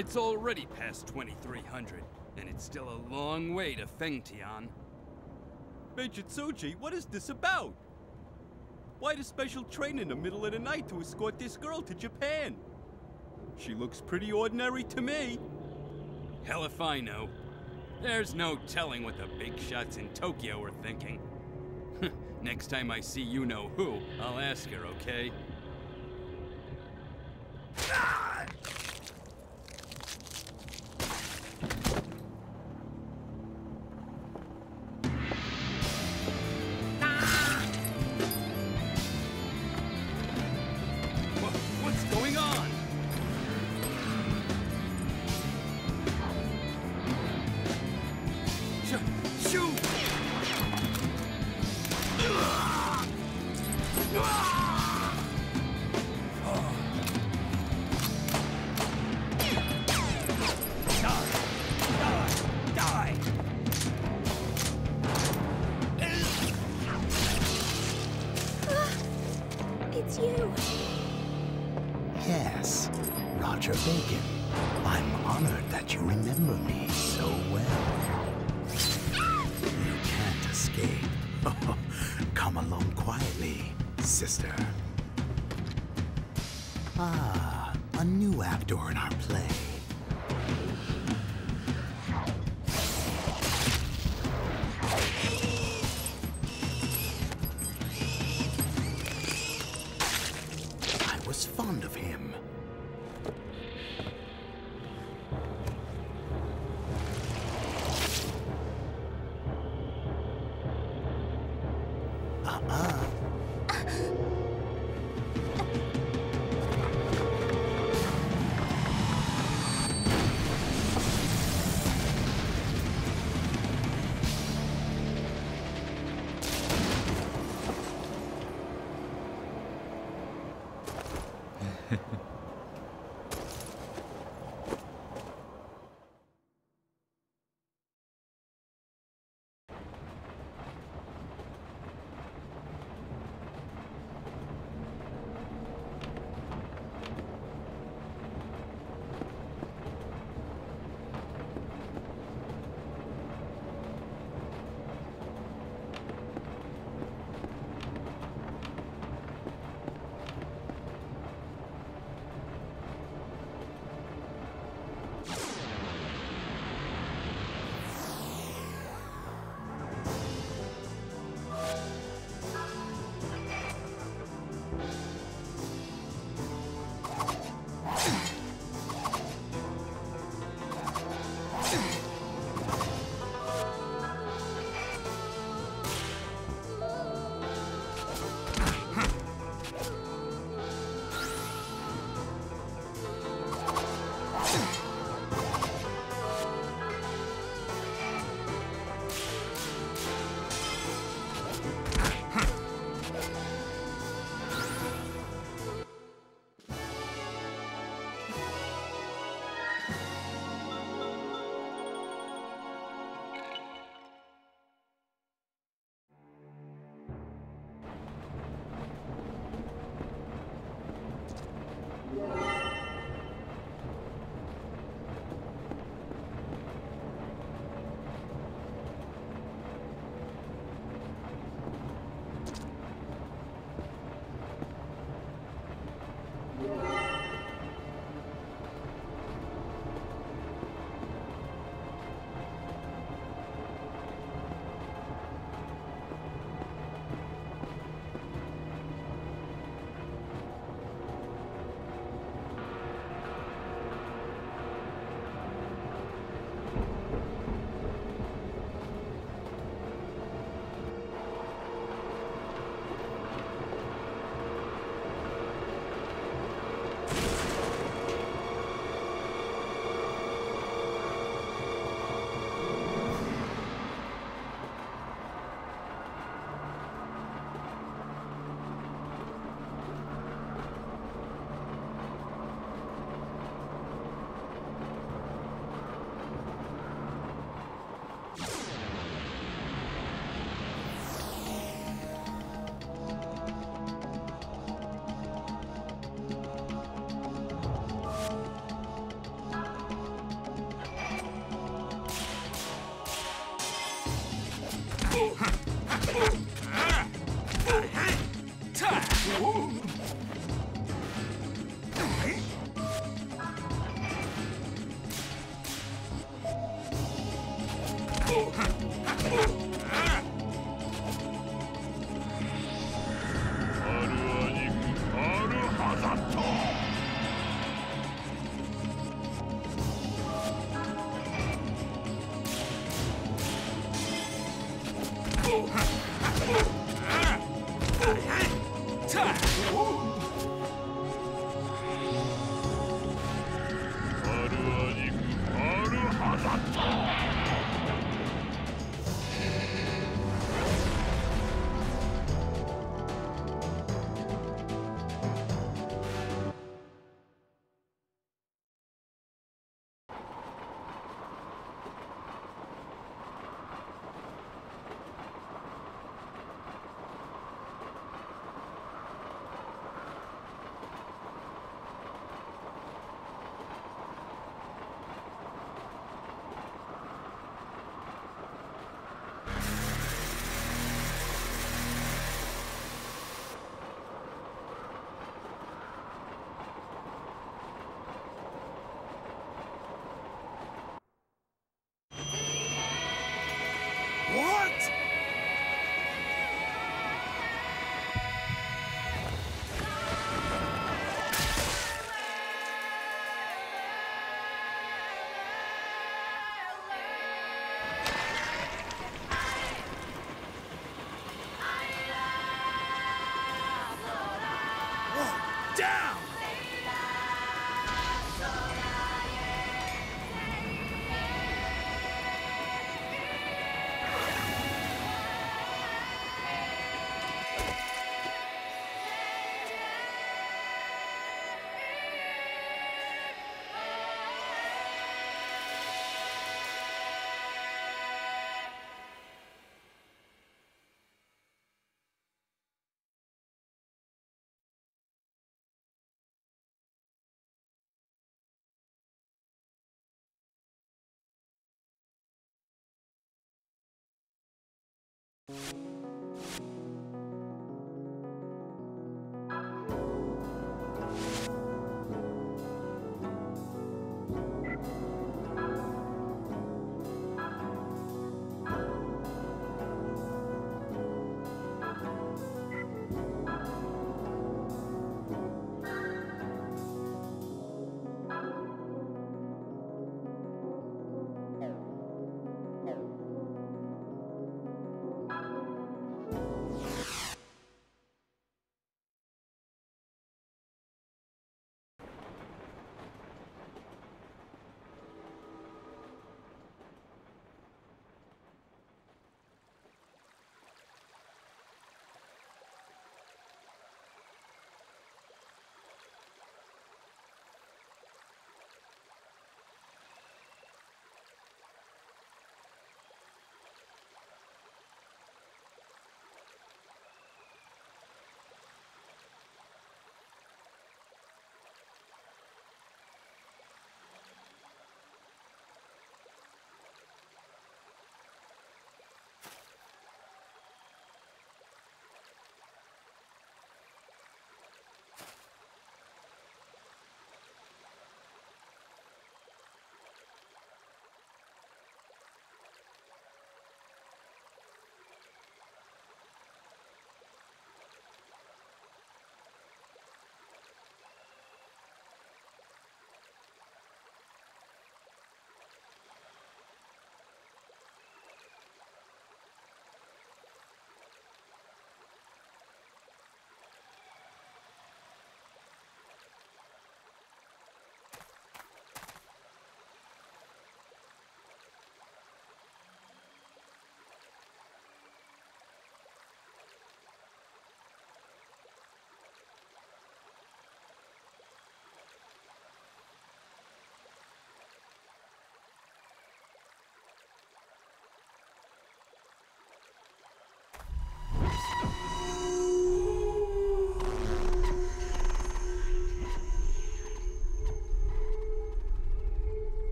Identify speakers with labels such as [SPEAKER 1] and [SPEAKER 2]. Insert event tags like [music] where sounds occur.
[SPEAKER 1] It's already past 2300, and it's still a long way to Fengtian.
[SPEAKER 2] Major Tsuji, what is this about? Why the special train in the middle of the night to escort this girl to Japan? She looks pretty ordinary to me.
[SPEAKER 1] Hell if I know. There's no telling what the big shots in Tokyo are thinking. [laughs] Next time I see you know who, I'll ask her, okay?
[SPEAKER 3] Yes, Roger Bacon. I'm honored that you remember me so well. You can't escape. [laughs] Come along quietly, sister. Ah, a new actor in our play. 啊啊。Ooh.
[SPEAKER 1] you.